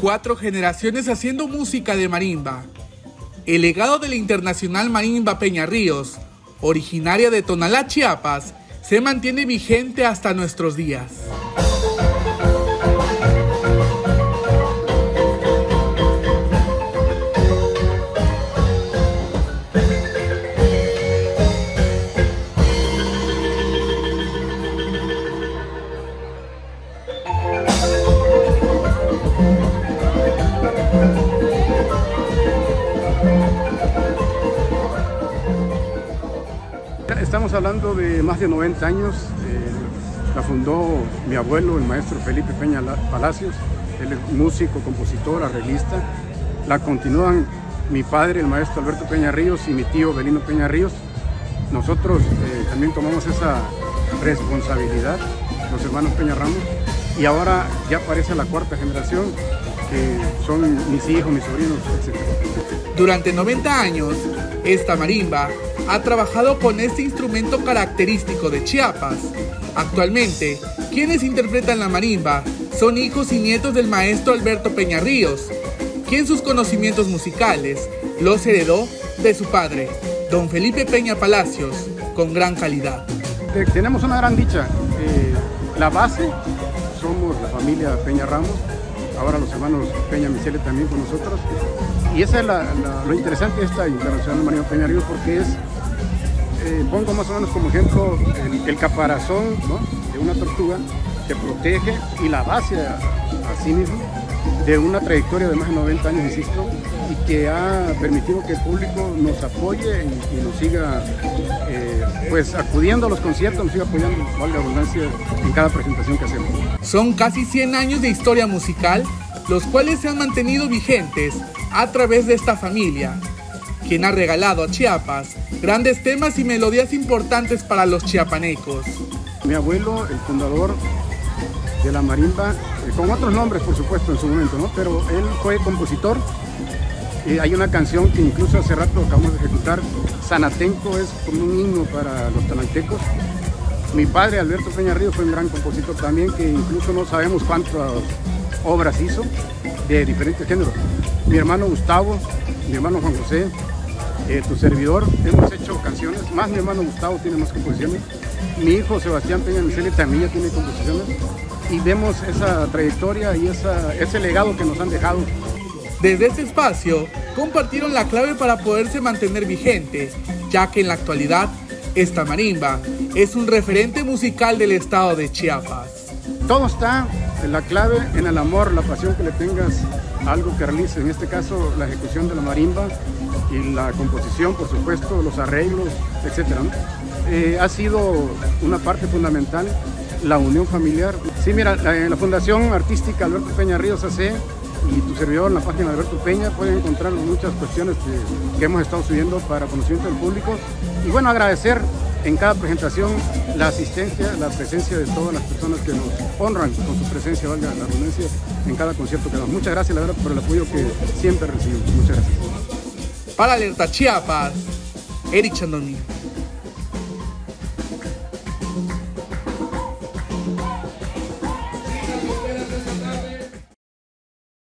Cuatro generaciones haciendo música de marimba. El legado de la internacional marimba Peña Ríos, originaria de Tonalá, Chiapas, se mantiene vigente hasta nuestros días. Estamos hablando de más de 90 años. Eh, la fundó mi abuelo, el maestro Felipe Peña Palacios. Él es músico, compositor, arreglista. La continúan mi padre, el maestro Alberto Peña Ríos, y mi tío Belino Peña Ríos. Nosotros eh, también tomamos esa responsabilidad, los hermanos Peña Ramos, y ahora ya aparece la cuarta generación, que son mis hijos, mis sobrinos, etc. Durante 90 años, esta marimba ha trabajado con este instrumento característico de Chiapas. Actualmente, quienes interpretan la marimba son hijos y nietos del maestro Alberto Peña Ríos, quien sus conocimientos musicales los heredó de su padre, don Felipe Peña Palacios, con gran calidad. Tenemos una gran dicha. Eh, la base somos la familia Peña Ramos, ahora los hermanos Peña Michele también con nosotros. Y esa es lo interesante de esta Internacional María Peña Ríos porque es eh, pongo más o menos como ejemplo el, caparazón de una tortuga que protege y la base a, sí mismo de una trayectoria de más de 90 años, insisto, y que ha permitido que el público nos apoye y, nos siga eh, pues acudiendo a los conciertos, nos siga apoyando, valga abundancia, en cada presentación que hacemos. Son casi 100 años de historia musical, los cuales se han mantenido vigentes a través de esta familia, quien ha regalado a Chiapas grandes temas y melodías importantes para los chiapanecos. Mi abuelo, el fundador de la marimba, eh, con otros nombres por supuesto en su momento, ¿no? pero él fue compositor. Hay una canción que incluso hace rato acabamos de ejecutar, Sanatenco es como un himno para los talantecos. Mi padre, Alberto Peña Río, fue un gran compositor también, que incluso no sabemos cuántas obras hizo de diferentes géneros. Mi hermano Gustavo, mi hermano Juan José, eh, tu servidor, hemos hecho canciones, más mi hermano Gustavo tiene más composiciones, mi hijo Sebastián Peña Miceli también ya tiene composiciones y vemos esa trayectoria y ese legado que nos han dejado. Desde este espacio compartieron la clave para poderse mantener vigente, ya que en la actualidad esta marimba es un referente musical del estado de Chiapas. Todo está en la clave en el amor, la pasión que le tengas a algo que realices, en este caso la ejecución de la marimba y la composición, por supuesto, los arreglos, etc. Eh, ha sido una parte fundamental la unión familiar. Sí, mira, la, la Fundación Artística Alberto Peña Ríos AC y tu servidor en la página de Alberto Peña pueden encontrar muchas cuestiones que, que hemos estado subiendo para conocimiento del público. Y bueno, agradecer en cada presentación la asistencia, la presencia de todas las personas que nos honran con su presencia, valga la redundancia, en cada concierto que damos. Muchas gracias, la verdad, por el apoyo que siempre recibimos. Muchas gracias. Para Alerta Chiapas, Eric Chandoni.